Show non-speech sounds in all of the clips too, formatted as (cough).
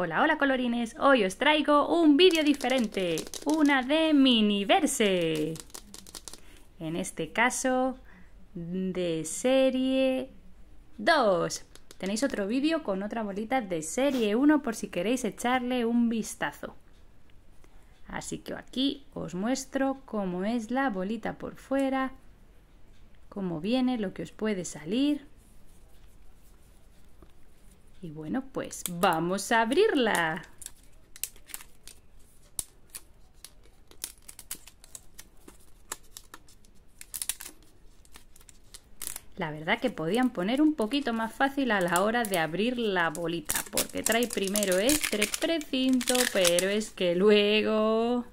Hola, hola colorines, hoy os traigo un vídeo diferente, una de Miniverse. En este caso, de serie 2. Tenéis otro vídeo con otra bolita de serie 1 por si queréis echarle un vistazo. Así que aquí os muestro cómo es la bolita por fuera, cómo viene, lo que os puede salir. Y bueno, pues vamos a abrirla. La verdad que podían poner un poquito más fácil a la hora de abrir la bolita, porque trae primero este precinto, pero es que luego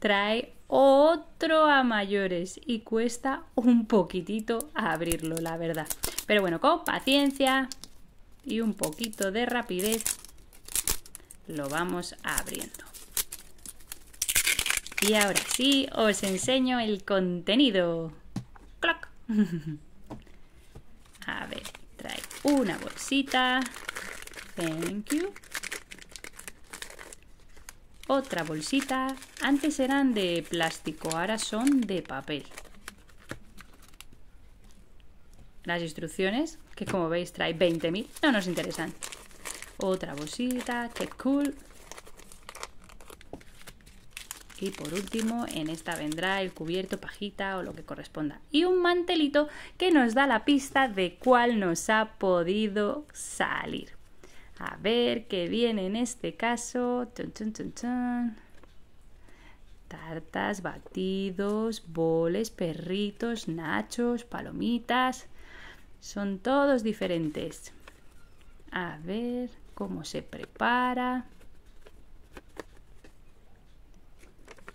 trae otro a mayores y cuesta un poquitito abrirlo, la verdad. Pero bueno, con paciencia, y un poquito de rapidez lo vamos abriendo. Y ahora sí, os enseño el contenido. ¡Clac! (laughs) A ver, trae una bolsita. Thank you. Otra bolsita. Antes eran de plástico, ahora son de papel. Las instrucciones que como veis trae 20.000, no nos interesan. Otra bolsita, qué cool. Y por último, en esta vendrá el cubierto, pajita o lo que corresponda. Y un mantelito que nos da la pista de cuál nos ha podido salir. A ver qué viene en este caso. Tartas, batidos, boles, perritos, nachos, palomitas. Son todos diferentes. A ver cómo se prepara.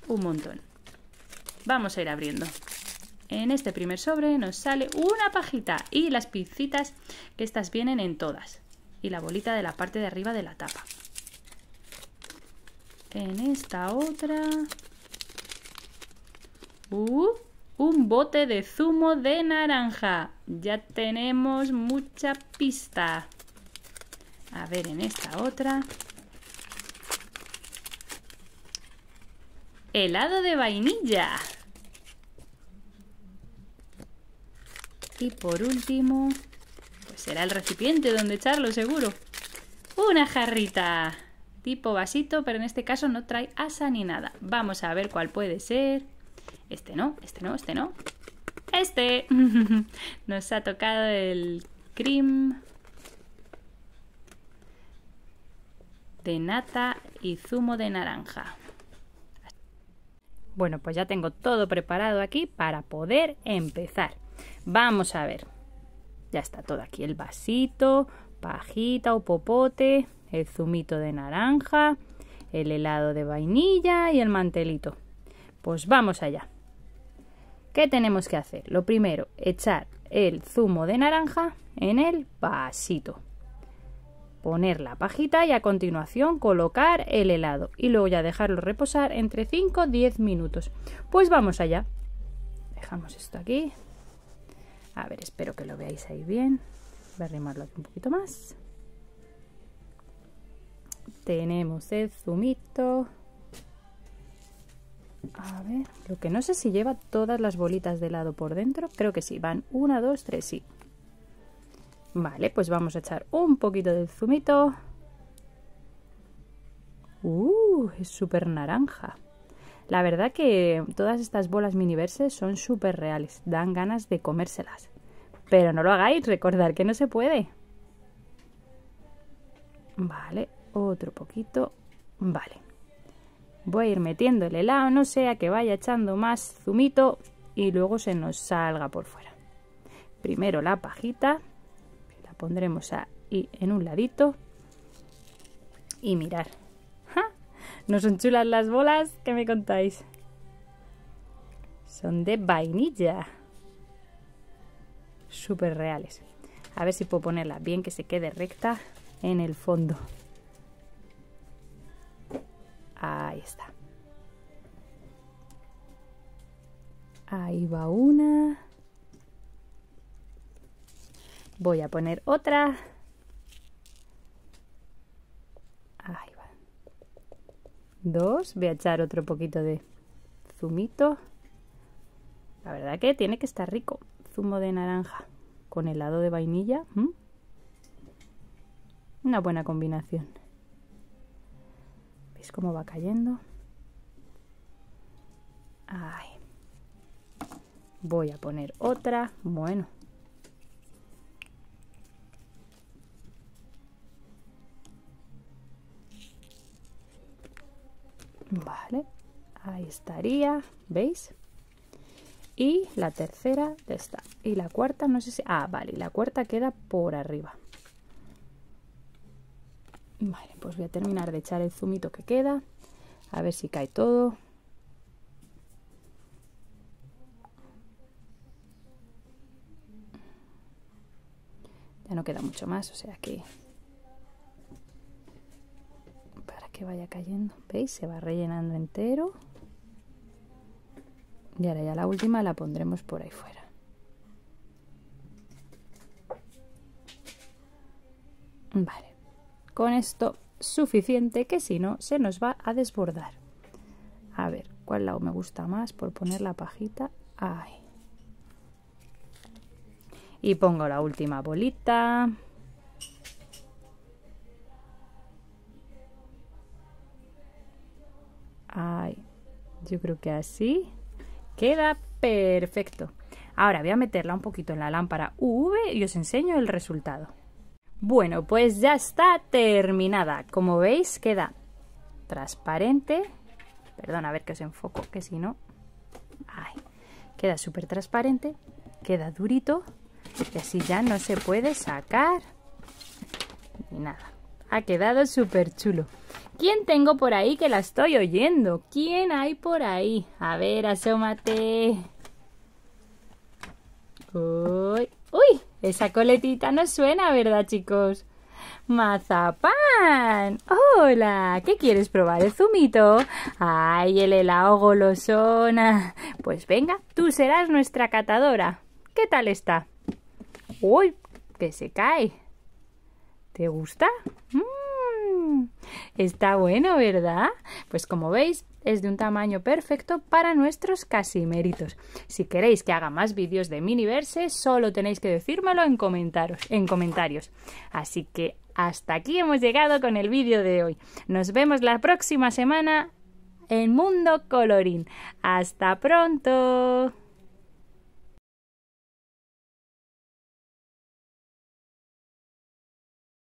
Un montón. Vamos a ir abriendo. En este primer sobre nos sale una pajita y las pizzitas que estas vienen en todas. Y la bolita de la parte de arriba de la tapa. En esta otra... Uh, un bote de zumo de naranja. Ya tenemos mucha pista. A ver, en esta otra. Helado de vainilla. Y por último, pues será el recipiente donde echarlo seguro. Una jarrita. Tipo vasito, pero en este caso no trae asa ni nada. Vamos a ver cuál puede ser. Este no, este no, este no. Este. (laughs) Nos ha tocado el cream de nata y zumo de naranja. Bueno, pues ya tengo todo preparado aquí para poder empezar. Vamos a ver. Ya está todo aquí. El vasito, pajita o popote, el zumito de naranja, el helado de vainilla y el mantelito. Pues vamos allá. ¿Qué tenemos que hacer? Lo primero, echar el zumo de naranja en el vasito. Poner la pajita y a continuación colocar el helado y luego ya dejarlo reposar entre 5 y 10 minutos. Pues vamos allá. Dejamos esto aquí. A ver, espero que lo veáis ahí bien. Voy a arrimarlo aquí un poquito más. Tenemos el zumito. A ver, lo que no sé si lleva todas las bolitas de helado por dentro. Creo que sí, van una, dos, tres, sí. Vale, pues vamos a echar un poquito del zumito. Uh, es súper naranja. La verdad que todas estas bolas miniverses son súper reales. Dan ganas de comérselas. Pero no lo hagáis, recordad que no se puede. Vale, otro poquito. Vale. Voy a ir metiendo el helado, no sea que vaya echando más zumito y luego se nos salga por fuera. Primero la pajita, la pondremos ahí en un ladito y mirar. ¿No son chulas las bolas? ¿Qué me contáis? Son de vainilla. Súper reales. A ver si puedo ponerla bien que se quede recta en el fondo. Ahí está. Ahí va una. Voy a poner otra. Ahí dos. Voy a echar otro poquito de zumito. La verdad que tiene que estar rico. Zumo de naranja con helado de vainilla. Una buena combinación. ¿Veis cómo va cayendo? Ay. Voy a poner otra. Bueno. Vale. Ahí estaría. ¿Veis? Y la tercera está. Y la cuarta, no sé si... Ah, vale. La cuarta queda por arriba. Vale, pues voy a terminar de echar el zumito que queda. A ver si cae todo. Ya no queda mucho más, o sea que... Para que vaya cayendo. ¿Veis? Se va rellenando entero. Y ahora ya la última la pondremos por ahí fuera. Vale. Con esto suficiente que si no se nos va a desbordar. A ver, ¿cuál lado me gusta más por poner la pajita? Ahí. Y pongo la última bolita. Ay, yo creo que así queda perfecto. Ahora voy a meterla un poquito en la lámpara UV y os enseño el resultado. Bueno, pues ya está terminada. Como veis, queda transparente. Perdón, a ver que os enfoco, que si no... Queda súper transparente, queda durito y así ya no se puede sacar ni nada. Ha quedado súper chulo. ¿Quién tengo por ahí que la estoy oyendo? ¿Quién hay por ahí? A ver, asómate. Uy, esa coletita no suena, ¿verdad, chicos? Mazapán. Hola, ¿qué quieres probar el zumito? Ay, el helado golosona. Pues venga, tú serás nuestra catadora. ¿Qué tal está? Uy, que se cae. ¿Te gusta? Mm, está bueno, ¿verdad? Pues como veis, es de un tamaño perfecto para nuestros casimeritos. Si queréis que haga más vídeos de Miniverse, solo tenéis que decírmelo en comentarios. En comentarios. Así que hasta aquí hemos llegado con el vídeo de hoy. Nos vemos la próxima semana en Mundo Colorín. ¡Hasta pronto!